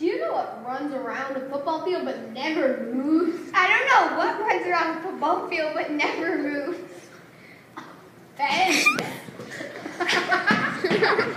Do you know what runs around a football field but never moves? I don't know what runs around a football field but never moves. Ben.